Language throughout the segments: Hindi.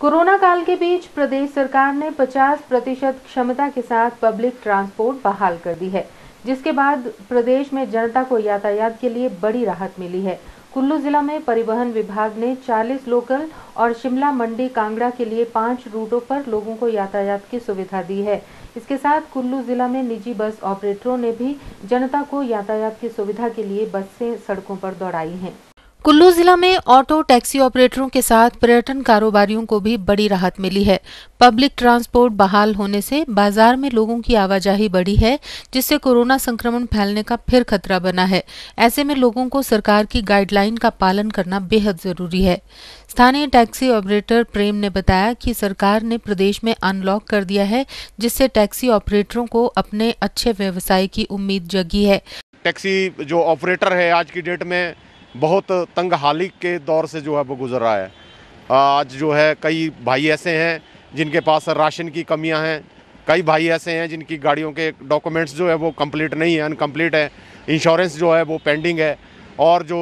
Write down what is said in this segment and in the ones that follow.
कोरोना काल के बीच प्रदेश सरकार ने 50 प्रतिशत क्षमता के साथ पब्लिक ट्रांसपोर्ट बहाल कर दी है, जिसके बाद प्रदेश में जनता को यातायात के लिए बड़ी राहत मिली है। कुल्लू जिला में परिवहन विभाग ने 40 लोकल और शिमला, मंडी, कांगड़ा के लिए पाँच रूटों पर लोगों को यातायात की सुविधा दी है। इसके साथ कुल्लू जिला में निजी बस ऑपरेटरों ने भी जनता को यातायात की सुविधा के लिए बसें सड़कों पर दौड़ाई हैं। कुल्लू जिला में ऑटो टैक्सी ऑपरेटरों के साथ पर्यटन कारोबारियों को भी बड़ी राहत मिली है। पब्लिक ट्रांसपोर्ट बहाल होने से बाज़ार में लोगों की आवाजाही बढ़ी है, जिससे कोरोना संक्रमण फैलने का फिर खतरा बना है। ऐसे में लोगों को सरकार की गाइडलाइन का पालन करना बेहद ज़रूरी है। स्थानीय टैक्सी ऑपरेटर प्रेम ने बताया कि सरकार ने प्रदेश में अनलॉक कर दिया है, जिससे टैक्सी ऑपरेटरों को अपने अच्छे व्यवसाय की उम्मीद जगी है। टैक्सी जो ऑपरेटर है आज की डेट में बहुत तंग हाली के दौर से जो है वो गुजर रहा है। आज जो है कई भाई ऐसे हैं जिनके पास राशन की कमियाँ हैं, कई भाई ऐसे हैं जिनकी गाड़ियों के डॉक्यूमेंट्स जो है वो कंप्लीट नहीं है, अनकम्प्लीट है, इंश्योरेंस जो है वो पेंडिंग है और जो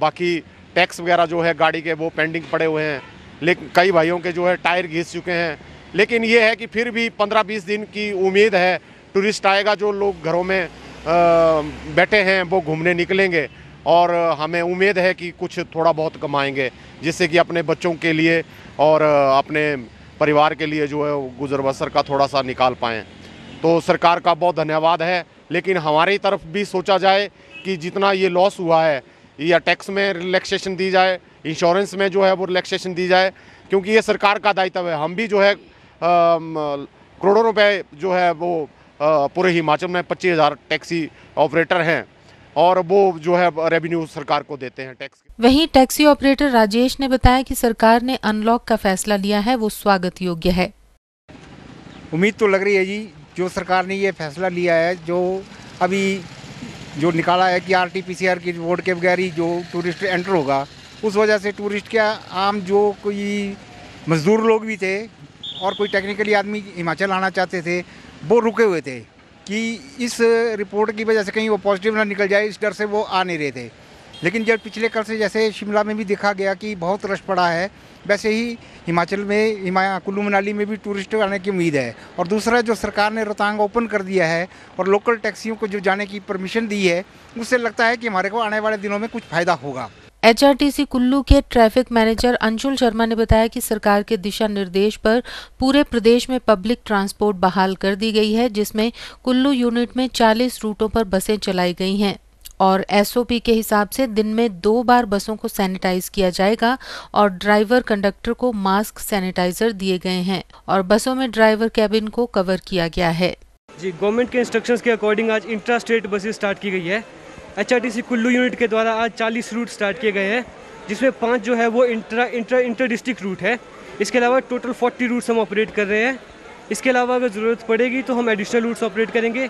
बाकी टैक्स वगैरह जो है गाड़ी के वो पेंडिंग पड़े हुए हैं। लेकिन कई भाइयों के जो है टायर घिस चुके हैं। लेकिन ये है कि फिर भी पंद्रह बीस दिन की उम्मीद है, टूरिस्ट आएगा जो लोग घरों में बैठे हैं, वो घूमने निकलेंगे। और हमें उम्मीद है कि कुछ थोड़ा बहुत कमाएँगे, जिससे कि अपने बच्चों के लिए और अपने परिवार के लिए जो है गुजर बसर का थोड़ा सा निकाल पाएँ। तो सरकार का बहुत धन्यवाद है, लेकिन हमारी तरफ़ भी सोचा जाए कि जितना ये लॉस हुआ है, या टैक्स में रिलैक्सेशन दी जाए इंश्योरेंस में जो है वो रिलैक्सेशन दी जाए, क्योंकि ये सरकार का दायित्व है। हम भी जो है करोड़ों रुपए जो है वो पूरे हिमाचल में पच्चीस हज़ार टैक्सी ऑपरेटर हैं। और वो जो है रेवेन्यू सरकार को देते हैं टैक्स वहीं टैक्सी ऑपरेटर राजेश ने बताया कि सरकार ने अनलॉक का फैसला लिया है वो स्वागत योग्य है। उम्मीद तो लग रही है जी जो सरकार ने ये फैसला लिया है जो अभी जो निकाला है कि R T P C R की रिपोर्ट के बगैर ही जो टूरिस्ट एंटर होगा उस वजह से टूरिस्ट क्या आम जो कोई मज़दूर लोग भी थे और कोई टेक्निकली आदमी हिमाचल आना चाहते थे वो रुके हुए थे। कि इस रिपोर्ट की वजह से कहीं वो पॉजिटिव ना निकल जाए, इस डर से वो आ नहीं रहे थे। लेकिन जब पिछले कल से जैसे शिमला में भी देखा गया कि बहुत रश पड़ा है, वैसे ही हिमाचल में, हिमा, कुल्लू मनाली में भी टूरिस्ट आने की उम्मीद है। और दूसरा जो सरकार ने रोहतांग ओपन कर दिया है और लोकल टैक्सियों को जो जाने की परमिशन दी है, उससे लगता है कि हमारे को आने वाले दिनों में कुछ फ़ायदा होगा। एचआरटीसी कुल्लू के ट्रैफ़िक मैनेजर अंशुल शर्मा ने बताया कि सरकार के दिशा निर्देश पर पूरे प्रदेश में पब्लिक ट्रांसपोर्ट बहाल कर दी गई है, जिसमें कुल्लू यूनिट में 40 रूटों पर बसें चलाई गई हैं और एसओपी के हिसाब से दिन में दो बार बसों को सैनिटाइज किया जाएगा और ड्राइवर कंडक्टर को मास्क सैनिटाइजर दिए गए हैं और बसों में ड्राइवर कैबिन को कवर किया गया है। जी, गवर्नमेंट के इंस्ट्रक्शंस के अकॉर्डिंग आज इंट्रा स्टेट बसेज स्टार्ट की गई है। एच कुल्लू यूनिट के द्वारा आज 40 रूट स्टार्ट किए गए हैं, जिसमें पाँच जो है वो intra, inter inter district route है। इसके अलावा टोटल 40 रूट्स हम ऑपरेट कर रहे हैं। इसके अलावा अगर ज़रूरत पड़ेगी तो हम एडिशनल रूट्स ऑपरेट करेंगे।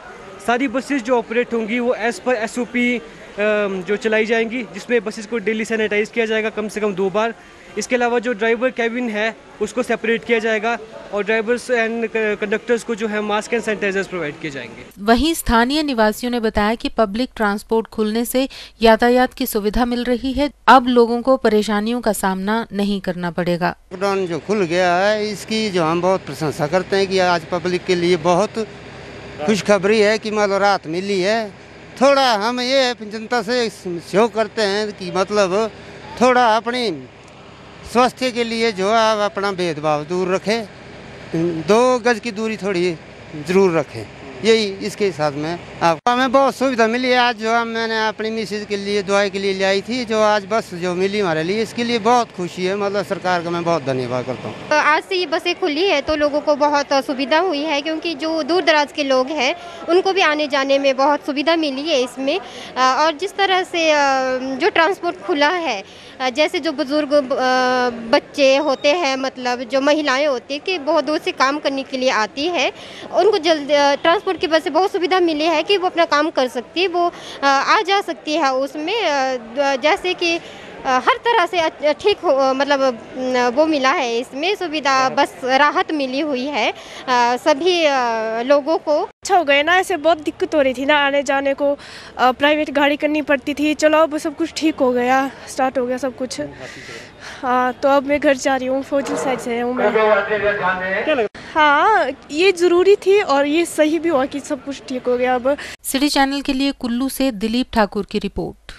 सारी बसेज जो ऑपरेट होंगी वो एज़ पर एसओपी जो चलाई जाएँगी जिसमें बसेस को डेली सैनिटाइज़ किया जाएगा कम से कम दो बार। इसके अलावा जो ड्राइवर कैबिन है उसको सेपरेट किया जाएगा और ड्राइवर्स एंड कंडक्टर्स को जो है मास्क एंड सैनिटाइजर्स प्रोवाइड किए जाएँगे। वहीं स्थानीय निवासियों ने बताया कि पब्लिक ट्रांसपोर्ट खुलने से यातायात की सुविधा मिल रही है। अब लोगों को परेशानियों का सामना नहीं करना पड़ेगा। लॉकडाउन जो खुल गया है इसकी जो हम बहुत प्रशंसा करते हैं कि आज पब्लिक के लिए बहुत खुशखबरी है कि मतलब राहत मिली है। थोड़ा हम ये जनता से शो करते हैं कि मतलब थोड़ा अपनी स्वास्थ्य के लिए जो है अपना भेदभाव दूर रखें। दो गज की दूरी थोड़ी ज़रूर रखें। यही इसके हिसाब में आपको। हमें बहुत सुविधा मिली है। आज जो हम मैंने अपनी मिसेज के लिए दवाई के लिए ले आई थी, जो आज बस जो मिली हमारे लिए, इसके लिए बहुत खुशी है। मतलब सरकार का मैं बहुत धन्यवाद करता हूँ। तो आज से ये बसें खुली है तो लोगों को बहुत सुविधा हुई है, क्योंकि जो दूर दराज के लोग हैं, उनको भी आने जाने में बहुत सुविधा मिली है इसमें। और जिस तरह से जो ट्रांसपोर्ट खुला है जैसे जो बुज़ुर्ग बच्चे होते हैं मतलब जो महिलाएँ होती हैं कि बहुत दूर से काम करने के लिए आती है, उनको जल्द ट्रांसपोर्ट की वजह से बहुत सुविधा मिली है कि वो अपना काम कर सकती है, वो आ जा सकती है उसमें जैसे कि हर तरह से ठीक मतलब वो मिला है इसमें सुविधा बस राहत मिली हुई है। सभी लोगों को। अच्छा हो गया ना ऐसे बहुत दिक्कत हो रही थी ना आने जाने को प्राइवेट गाड़ी करनी पड़ती थी। चलो अब सब कुछ ठीक हो गया स्टार्ट हो गया सब कुछ। हाँ तो अब मैं घर जा रही हूँ फौजी साइड से हूँ मैं। हाँ ये ज़रूरी थी और ये सही भी हुआ कि सब कुछ ठीक हो गया अब। सिटी चैनल के लिए कुल्लू से दिलीप ठाकुर की रिपोर्ट।